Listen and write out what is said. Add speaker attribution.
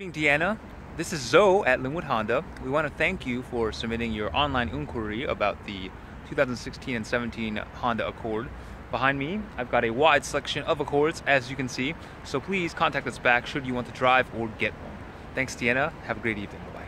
Speaker 1: Good evening, Deanna. This is Zoe at Lynnwood Honda. We want to thank you for submitting your online inquiry about the 2016 and 17 Honda Accord. Behind me, I've got a wide selection of Accords, as you can see, so please contact us back should you want to drive or get one. Thanks, Deanna. Have a great evening. Bye.